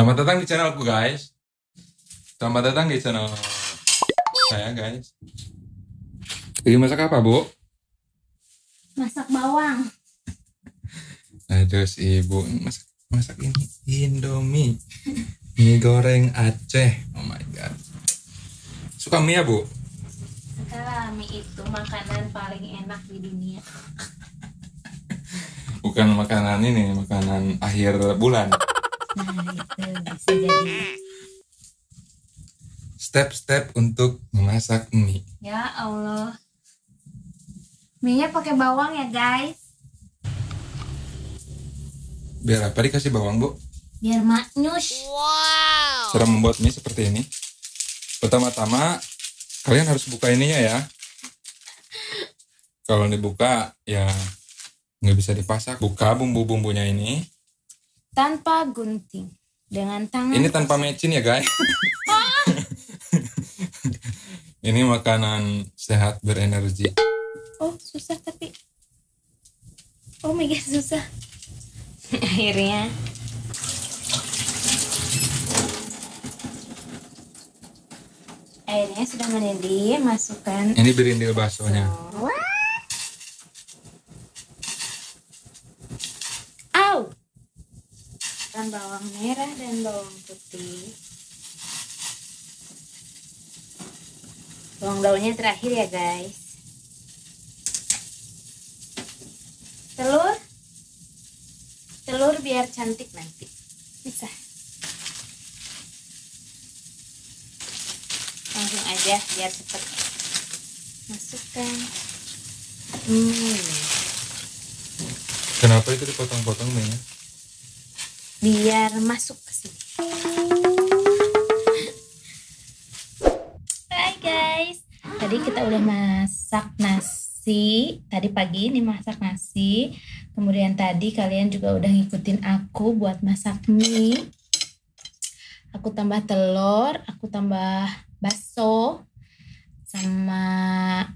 Selamat datang di channelku guys. Selamat datang di channel saya guys. Lagi masak apa bu? Masak bawang. Aduh si ibu masak masak ini Indomie, mie goreng Aceh. Oh my god. Suka mie ya bu? Sekarang mie itu makanan paling enak di dunia. Bukan makanan ini, makanan akhir bulan. Nah itu bisa jadi. Step-step untuk memasak mie. Ya Allah. Mie-nya pakai bawang ya guys. Biar apa dikasih bawang bu? Biar maknyus. Cara membuat mie seperti ini. Pertama-tama kalian harus buka ininya ya. Kalau dibuka ya nggak bisa dipasak. Buka bumbu-bumbunya ini. Tanpa gunting. Dengan tangan. Ini tanpa mecin ya guys. ini makanan sehat berenergi. Oh susah tapi. Oh my god susah. Akhirnya. Airnya sudah mendidih, masukkan Ini berindil baksonya. Au! Bawang merah dan bawang putih. Bawang daunnya terakhir ya guys. Telur. Telur biar cantik nanti. Bisa. Langsung aja biar cepet. Masukkan. Hmm. Kenapa itu dipotong-potong mie biar masuk ke sini. Hai guys, tadi kita udah masak nasi. Tadi pagi ini masak nasi. Kemudian tadi kalian juga udah ngikutin aku buat masak mie. Aku tambah telur, aku tambah bakso sama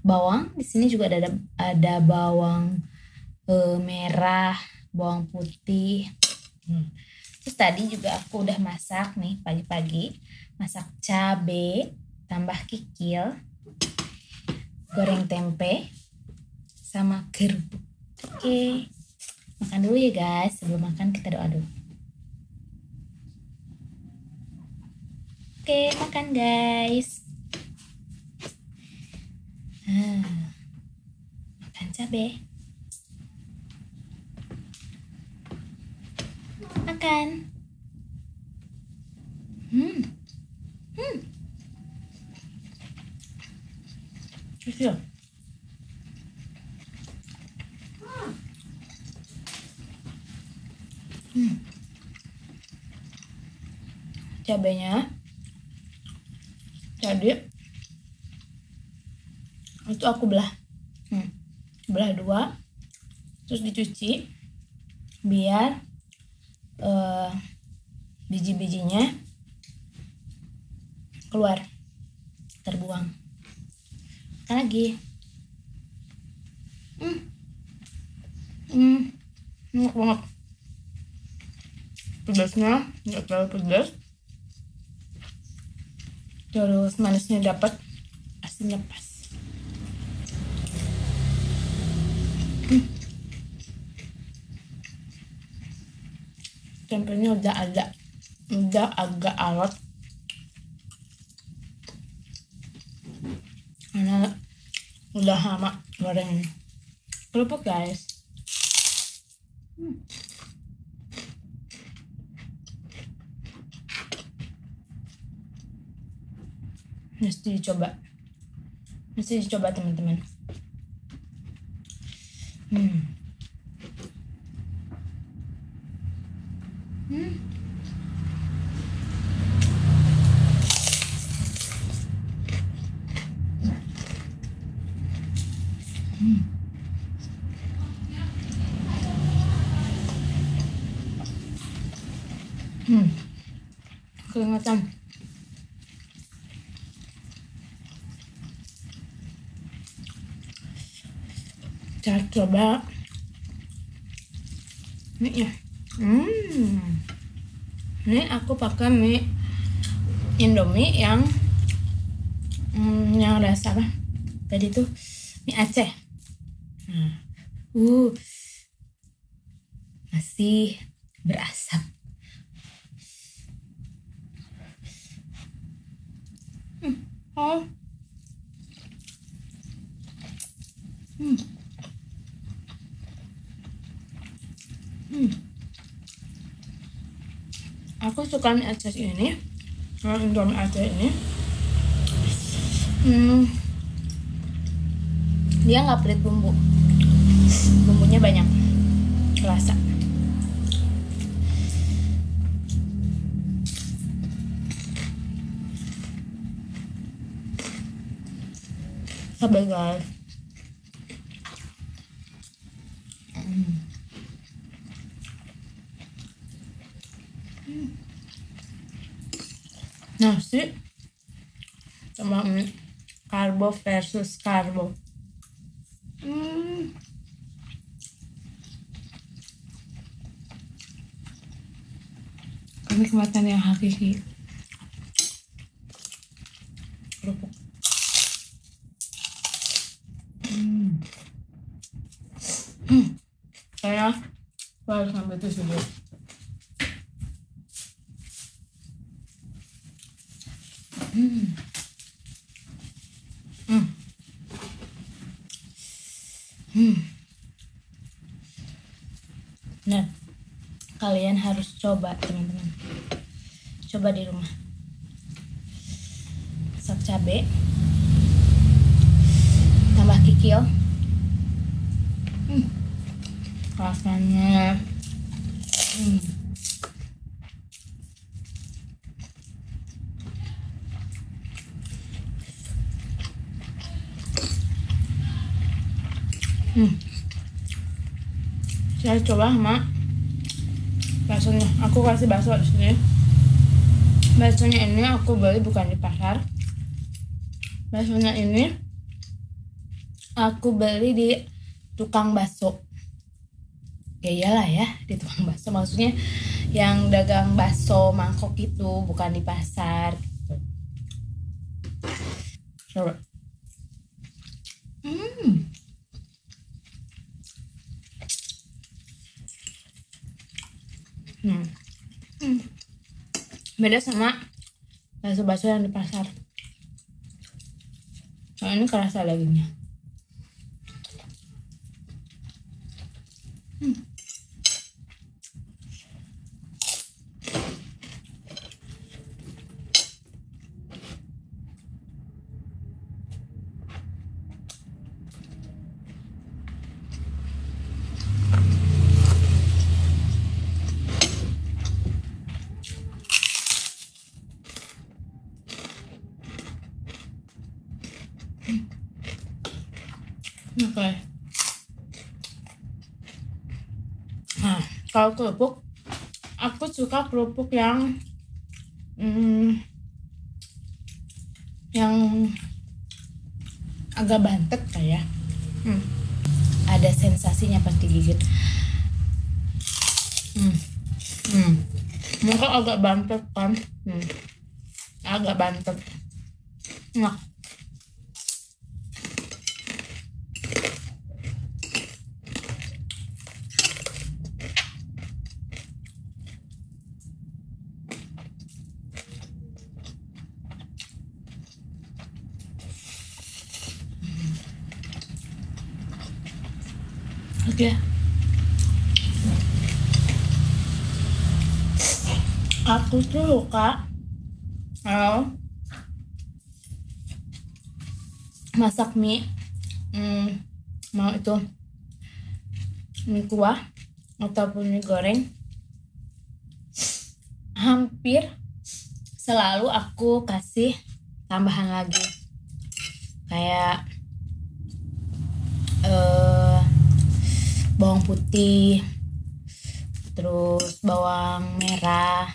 bawang. Di sini juga ada ada bawang eh, merah, bawang putih. Hmm. Terus tadi juga aku udah masak nih pagi-pagi. Masak cabe, tambah kikil, goreng tempe, sama kerupuk. Oke, makan dulu ya guys. Sebelum makan kita doa dulu. Oke, makan guys. Ah, makan cabe. Makan. Hmm. Hmm. Kecil. Hmm. Cabenya tadi itu aku belah hmm. belah dua terus dicuci biar uh, biji-bijinya keluar terbuang. Makan lagi. Hmm. Hmm. Enak banget. Pedasnya nggak terlalu pedas. Terus manisnya dapat asinnya pas hmm. Tempenya udah ada udah agak alot karena udah lama goreng kerupuk guys. Hmm. mesti dicoba. Mesti dicoba teman-teman hmm. Hmm. Hmm. Keringatan. Kita coba ini ya. Hmm. ini aku pakai mie Indomie yang hmm, yang rasa apa tadi tuh mie Aceh nah, uh masih berasap hmm. oh hmm. Hmm. Aku suka mie Aceh ini, nah, Indomie Aceh ini. Hmm, dia nggak pelit bumbu, bumbunya banyak, rasa. Sabar guys. nasi sama karbo versus karbo hmm. Kenikmatan yang hakiki kerupuk hmm. Saya harus ngambil tisu dulu Hmm. Hmm. Hmm. Nah, kalian harus coba teman-teman. Coba di rumah. Sak cabe. Tambah kikil. Hmm. Rasanya. Hmm. Hmm. Saya coba sama baksonya. Aku kasih bakso di sini. Baksonya ini aku beli bukan di pasar. Baksonya ini aku beli di tukang bakso. Ya iyalah ya di tukang bakso. Maksudnya yang dagang bakso mangkok itu bukan di pasar. Gitu. Coba. Hmm. Hmm. Hmm. Beda sama bakso-bakso yang di pasar. Nah, ini kerasa dagingnya. Hmm. Oke. Nah, kalau kerupuk, aku suka kerupuk yang hmm, yang agak bantet kayak. Hmm. Ada sensasinya pas digigit. Hmm. Hmm. Mungkin agak bantet kan. Hmm. Agak bantet. Nah, Oke. Aku tuh suka kalau masak mie, hmm, mau itu. Mie kuah ataupun mie goreng, hampir selalu aku kasih tambahan lagi. Kayak uh, bawang putih terus bawang merah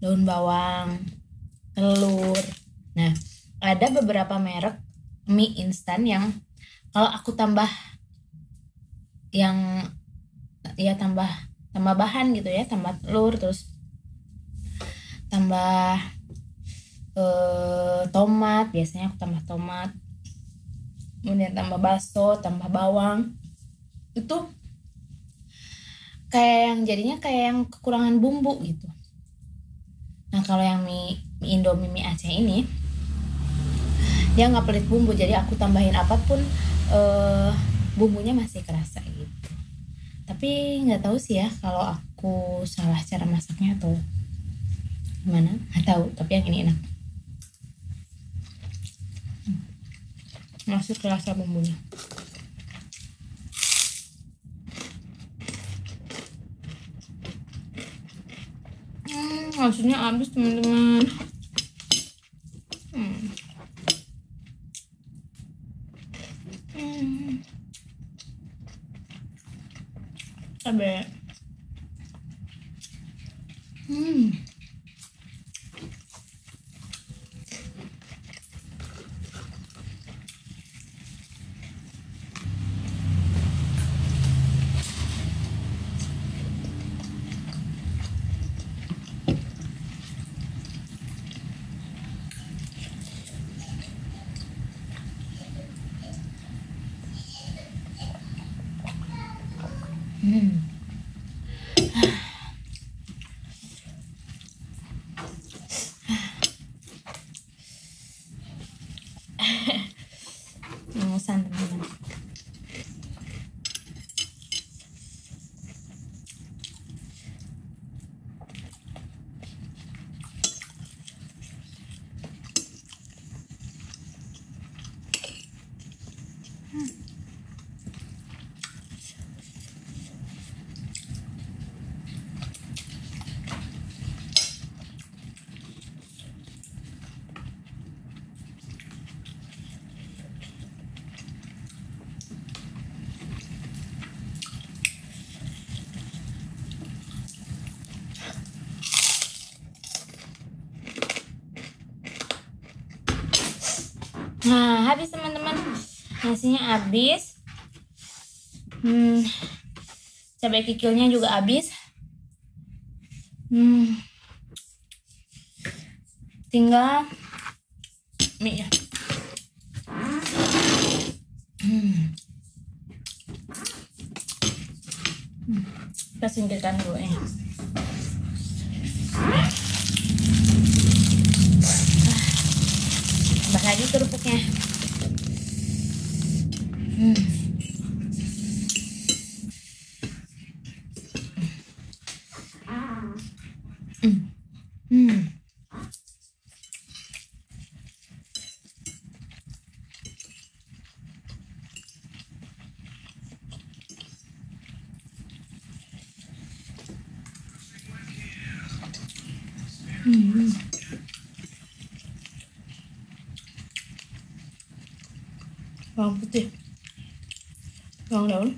daun bawang telur. Nah ada beberapa merek mie instan yang kalau aku tambah yang ya tambah tambah bahan gitu ya tambah telur terus tambah eh, tomat biasanya aku tambah tomat. Kemudian tambah bakso tambah bawang itu kayak yang jadinya kayak yang kekurangan bumbu gitu. Nah kalau yang mie, mie indomie mie aceh ini dia nggak pelit bumbu. Jadi aku tambahin apa pun eh, bumbunya masih kerasa gitu. Tapi nggak tahu sih ya kalau aku salah cara masaknya atau gimana. Nggak tahu tapi yang ini enak. Masih kerasa bumbunya hmm, maksudnya habis teman-teman hmm. Hmm. Sabi. Hmm. Hmm. Ingusan teman-teman. Nah, habis teman-teman. Nasinya habis. Hmm. Cabai kikilnya juga habis. Hmm. Tinggal mie ya. Hmm. Hmm. Kita singkirkan dulu ya. tambah lagi kerupuknya hmm. Hmm. Hmm. Hmm. bawang putih bawang daun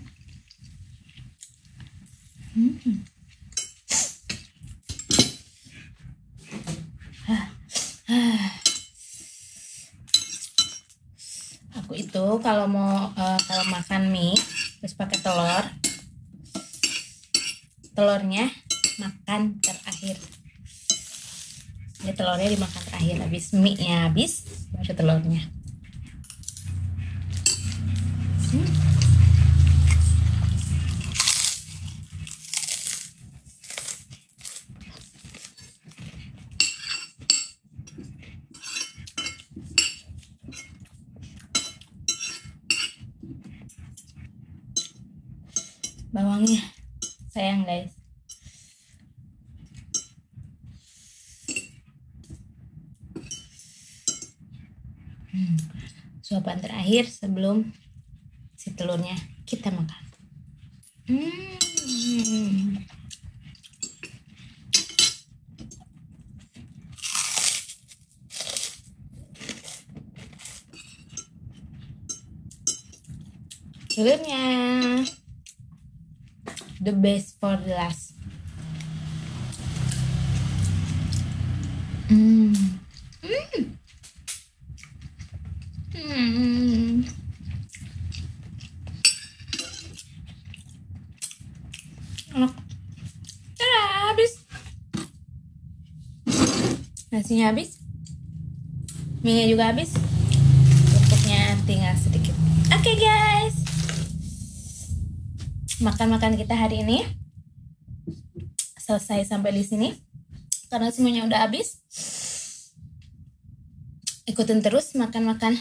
hmm. Aku itu kalau mau eh, kalau makan mie terus pakai telur telurnya makan terakhir jadi telurnya dimakan terakhir habis mie nya habis baru telurnya. Bawangnya. Sayang guys Hmm, suapan terakhir sebelum si telurnya kita makan Hmm. telurnya the best for the last Hmm. Hmm. Hmm. enak Tada, habis nasinya habis mie juga habis kerupuknya tinggal sedikit. Oke guys. Makan-makan kita hari ini selesai sampai di sini. Karena semuanya udah habis ikutin terus makan-makan